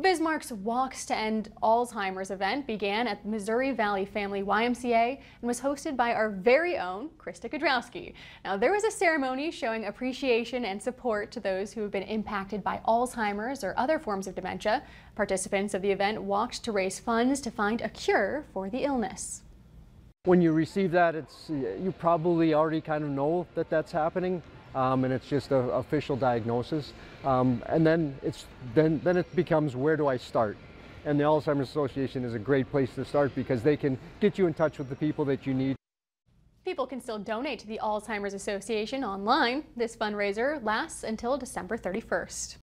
Bismarck's Walks to End Alzheimer's event began at Missouri Valley Family YMCA and was hosted by our very own Krista Kudrowski. Now, there was a ceremony showing appreciation and support to those who have been impacted by Alzheimer's or other forms of dementia. Participants of the event walked to raise funds to find a cure for the illness. When you receive that, it's you probably already kind of know that that's happening um, and it's just an official diagnosis. Um, and then it's then then it becomes where do I start? And the Alzheimer's Association is a great place to start because they can get you in touch with the people that you need. People can still donate to the Alzheimer's Association online. This fundraiser lasts until December 31st.